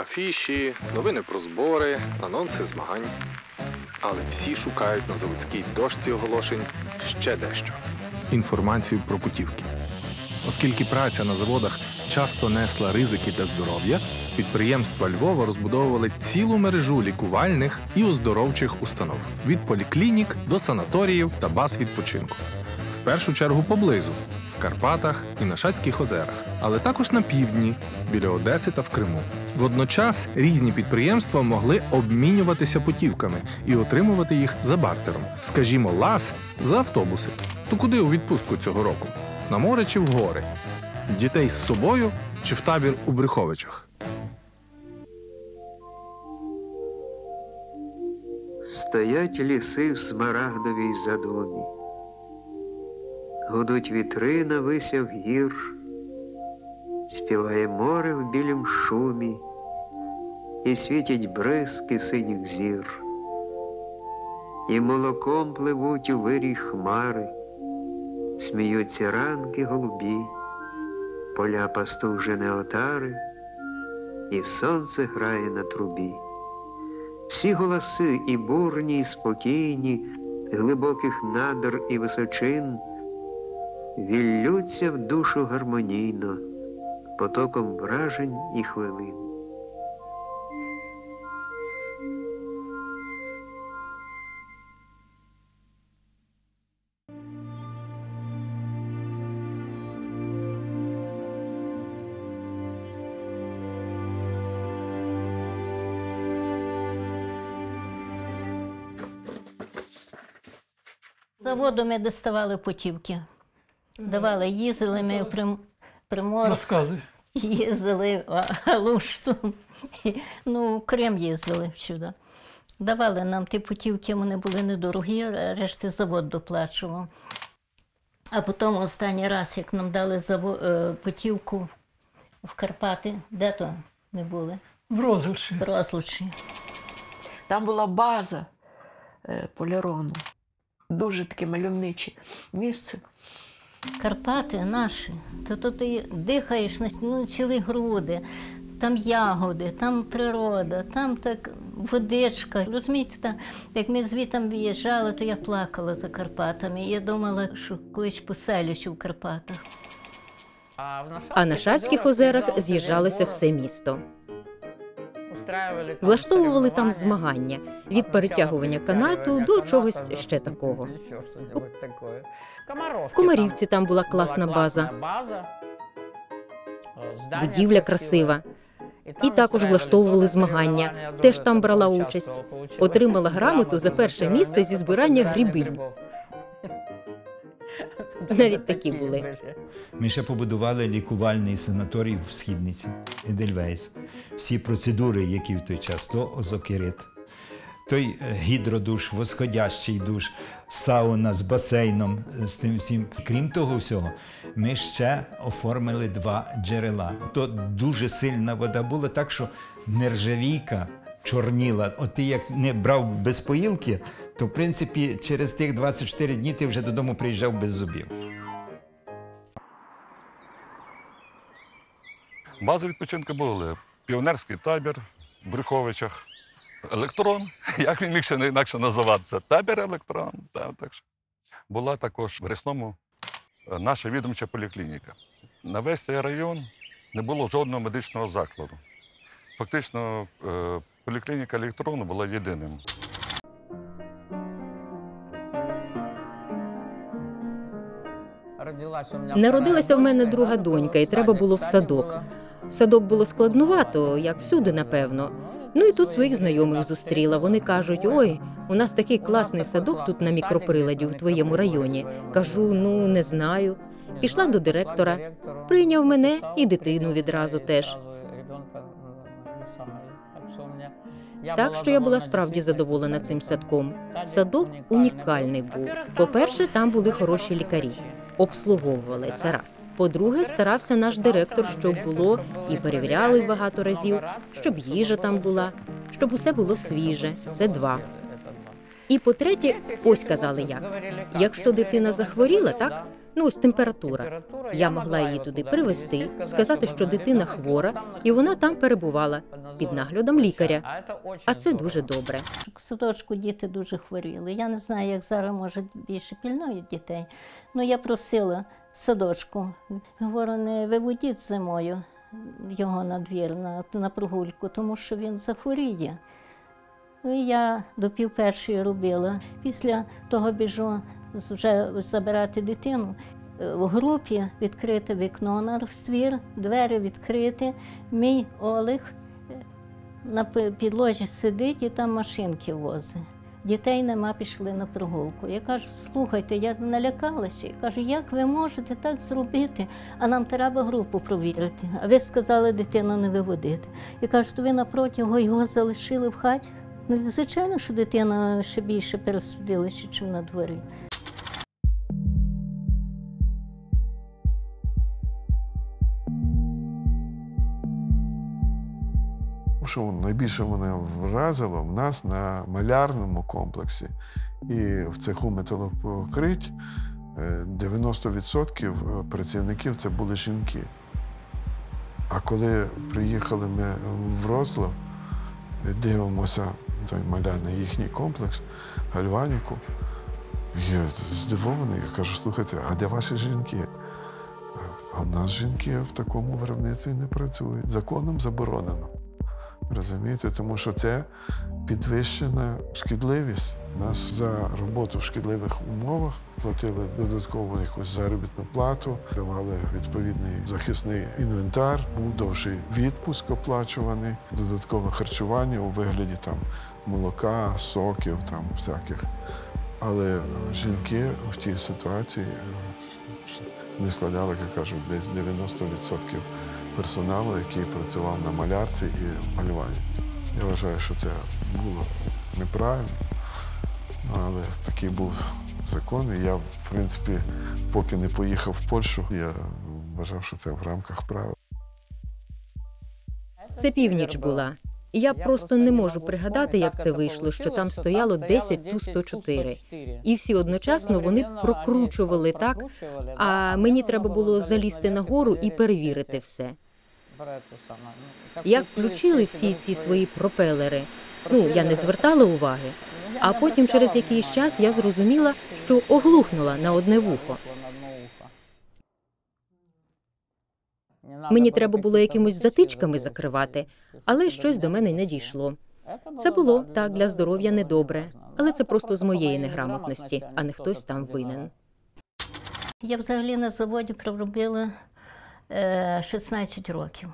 Афіші, новини про збори, анонси змагань. Але всі шукають на заводській дошці оголошень ще дещо інформацію про путівки. Оскільки праця на заводах часто несла ризики для здоров'я, підприємства Львова розбудовували цілу мережу лікувальних і оздоровчих установ від поліклінік до санаторіїв та баз відпочинку. В першу чергу поблизу в Карпатах і на Шацьких озерах, але також на півдні, біля Одеси та в Криму. Водночас різні підприємства могли обмінюватися путівками і отримувати їх за бартером, скажімо, лас за автобуси. То куди у відпустку цього року? На море чи в гори? Дітей з собою чи в табір у Брюховичах? Стоять ліси в смарагдовій задумі, гудуть вітри на висях гір, співає море в білім шумі, і світять бризки синіх зір, і молоком пливуть у вирій хмари, сміються ранки голубі, поля пастужене отари, і сонце грає на трубі. Всі голоси і бурні, і спокійні, глибоких надр і височин, віллються в душу гармонійно, потоком вражень і хвилин. Заводу ми доставали путівки. Давали, їздили ми в Прим... Приморськ, Розказуй. їздили в Алушту, ну, в Крим їздили всюди. Давали нам ті путівки, вони були недорогі, а решти завод доплачував. А потім останній раз, як нам дали заво... е, путівку в Карпати, де то ми були? В розлучі. В Розлучі. Там була база е, полярону. Дуже таке мальовниче місце. Карпати наші, то, то ти дихаєш на ну, цілі груди, там ягоди, там природа, там так водичка. Розумієте, там, як ми звітом виїжджали, то я плакала за Карпатами. Я думала, що колись поселюся в Карпатах. А на Шацьких озерах з'їжджалося все місто. Влаштовували там змагання від перетягування канату до чогось ще такого. В Комарівці там була класна база, будівля красива. І також влаштовували змагання. Теж там брала участь. Отримала грамоту за перше місце зі збирання грибів. Навіть такі були. Ми ще побудували лікувальний санаторій в Східниці, Едельвейс. Всі процедури, які в той час, то озокерит, той е, гідродуш, восходящий душ, сауна з басейном, е, з тим всім. Крім того всього, ми ще оформили два джерела. То дуже сильна вода була, так що нержавійка чорніла. От ти як не брав без поїлки, то в принципі через тих 24 дні ти вже додому приїжджав без зубів. Бази відпочинку були піонерський табір в Брюховичах, електрон. Як він міг ще не інакше називатися? Табір електрон. Та, так що. Була також в Ресному е, наша відомча поліклініка. На весь цей район не було жодного медичного закладу. Фактично, е, поліклініка електрону була єдиним. Народилася в мене друга донька, і треба було в садок. В садок було складнувато, як всюди, напевно. Ну і тут своїх знайомих зустріла. Вони кажуть: ой, у нас такий класний садок тут на мікроприладі в твоєму районі. Кажу, ну не знаю. Пішла до директора, прийняв мене і дитину відразу теж. Так що я була справді задоволена цим садком. Садок унікальний був. По-перше, там були хороші лікарі. Обслуговували це раз. По-друге, старався наш директор, щоб було і перевіряли багато разів, щоб їжа там була, щоб усе було свіже. Це два. І по-третє, ось казали як. Якщо дитина захворіла, так Ну, ось температура. Я могла її туди привезти, сказати, що дитина хвора, і вона там перебувала під наглядом лікаря. А це дуже добре. В садочку діти дуже хворіли. Я не знаю, як зараз може більше пільнують дітей. Ну я просила в садочку. Говорю, не виводіть зимою його на двір, на, на прогульку, тому що він захворіє. Ну, і я до пів першої робила. Після того біжу вже забирати дитину. Е, В групі відкрите вікно на ствір, двері відкриті. Мій Олег е, на підлозі сидить і там машинки возить. Дітей нема, пішли на прогулку. Я кажу, слухайте, я налякалася. Я кажу, як ви можете так зробити? А нам треба групу провірити. А ви сказали дитину не виводити. Я кажу, то ви напроти його, його залишили в хаті. Ну, звичайно, що дитина ще більше пересудилася, ніж на дворі. Що найбільше мене вразило в нас на малярному комплексі і в цеху металопокрить е, 90% працівників це були жінки. А коли приїхали ми в Вроцлав, дивимося той малярний їхній комплекс, гальваніку, я здивований, я кажу, слухайте, а де ваші жінки? А в нас жінки в такому виробництві не працюють. Законом заборонено. Розумієте, тому що це підвищена шкідливість. Нас за роботу в шкідливих умовах платили додаткову якусь заробітну плату, давали відповідний захисний інвентар, був довший відпуск оплачуваний, додаткове харчування у вигляді там молока, соків, там всяких. Але жінки в тій ситуації е, не складали, як кажуть, десь 90% персоналу, який працював на малярці і малювальниці. Я вважаю, що це було неправильно, але такий був закон. І я, в принципі, поки не поїхав в Польщу, я вважав, що це в рамках права. Це північ була. І я просто не можу пригадати, як це вийшло, що там стояло 10 Ту-104. І всі одночасно вони прокручували так, а мені треба було залізти нагору і перевірити все. Як включили всі ці свої пропелери, ну я не звертала уваги. А потім, через якийсь час, я зрозуміла, що оглухнула на одне вухо. Мені треба було якимось затичками закривати, але щось до мене не дійшло. Це було так для здоров'я недобре, але це просто з моєї неграмотності, а не хтось там винен. Я взагалі на заводі проробила е, 16 років.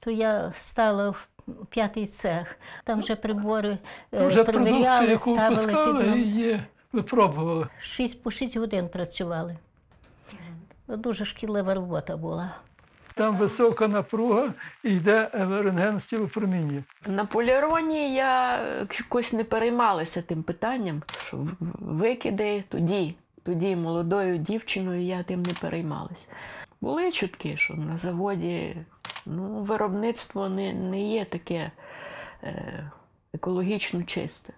То я стала в п'ятий цех, там вже прибори е, Вже перевіряли, яку ставили під є. Ви пробували. шість по 6 годин працювали. Дуже шкідлива робота була. Там висока напруга і йде рентген з тілопроміння. На поліроні я якось не переймалася тим питанням, що викиди тоді, тоді молодою дівчиною я тим не переймалася. Були чутки, що на заводі ну, виробництво не, не є таке е, екологічно чисте.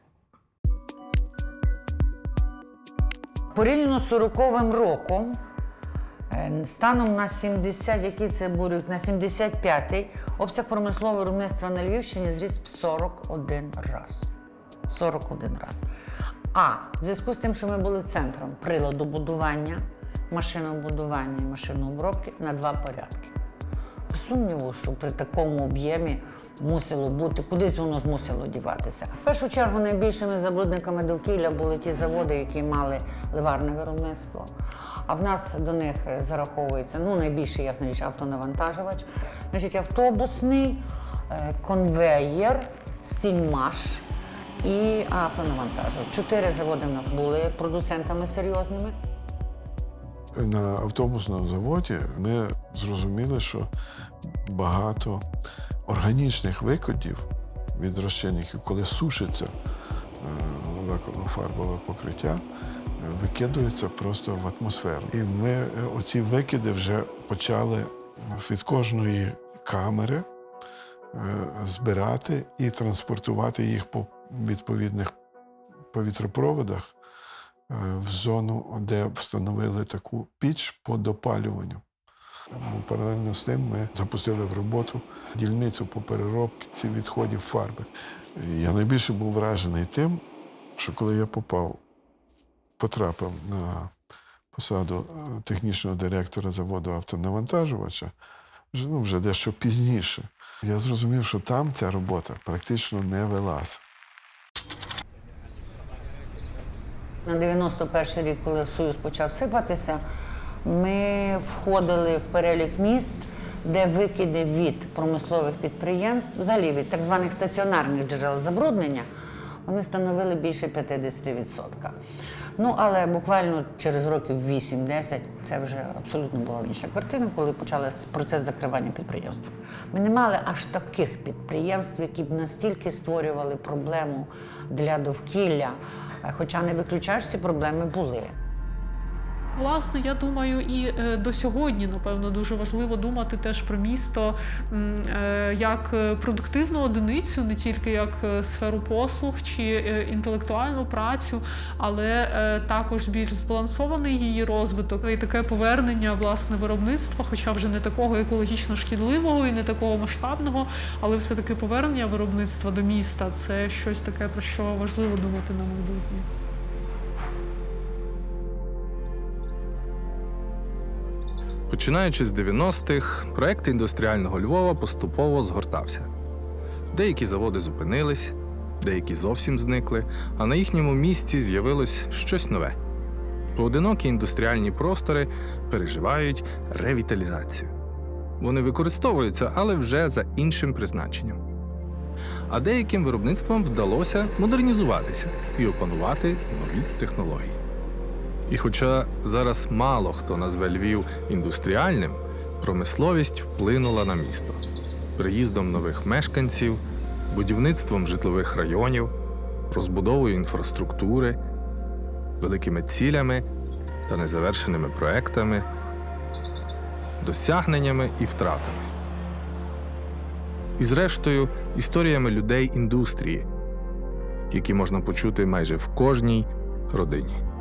Порівняно з 40-м роком, станом на 70, який це був рік, на 75-й, обсяг промислового виробництва на Львівщині зріс в 41 раз. 41 раз. А в зв'язку з тим, що ми були центром приладобудування, машинобудування і машинообробки на два порядки. Сумніву, що при такому об'ємі мусило бути, кудись воно ж мусило діватися. В першу чергу найбільшими забрудниками довкілля були ті заводи, які мали ливарне виробництво. А в нас до них зараховується ну, найбільший, ясна річ, автонавантажувач, значить, автобусний, е, конвеєр, сільмаш і автонавантажувач. Чотири заводи в нас були продуцентами серйозними. На автобусному заводі ми зрозуміли, що багато органічних викидів від розчинників, коли сушиться е, фарбове покриття, е, викидується просто в атмосферу. І ми е, оці викиди вже почали від кожної камери збирати і транспортувати їх по відповідних повітропроводах в зону, де встановили таку піч по допалюванню. Ну, Паралельно з тим ми запустили в роботу дільницю по переробці відходів фарби. Я найбільше був вражений тим, що коли я попав, потрапив на посаду е, технічного директора заводу автонавантажувача, вже, ну, вже дещо пізніше, я зрозумів, що там ця робота практично не велась. На 91 рік, коли Союз почав сипатися, ми входили в перелік міст, де викиди від промислових підприємств, взагалі від так званих стаціонарних джерел забруднення, вони становили більше 50%. Ну, але буквально через років 8-10 це вже абсолютно була інша картина, коли почався процес закривання підприємств. Ми не мали аж таких підприємств, які б настільки створювали проблему для довкілля. Хоча не виключаєш, ці проблеми були. Власне, я думаю, і е, до сьогодні, напевно, дуже важливо думати теж про місто е, як е, продуктивну одиницю, не тільки як сферу послуг чи інтелектуальну працю, але також більш збалансований її розвиток і таке повернення власне виробництва, хоча вже не такого екологічно шкідливого і не такого масштабного, але все-таки повернення виробництва до міста це щось таке, про що важливо думати на майбутнє. Починаючи з 90-х, проект індустріального Львова поступово згортався. Деякі заводи зупинились, деякі зовсім зникли, а на їхньому місці з'явилось щось нове. Поодинокі індустріальні простори переживають ревіталізацію. Вони використовуються, але вже за іншим призначенням. А деяким виробництвам вдалося модернізуватися і опанувати нові технології. І хоча зараз мало хто назве Львів індустріальним, промисловість вплинула на місто приїздом нових мешканців, будівництвом житлових районів, розбудовою інфраструктури, великими цілями та незавершеними проектами, досягненнями і втратами. І зрештою, історіями людей індустрії, які можна почути майже в кожній родині.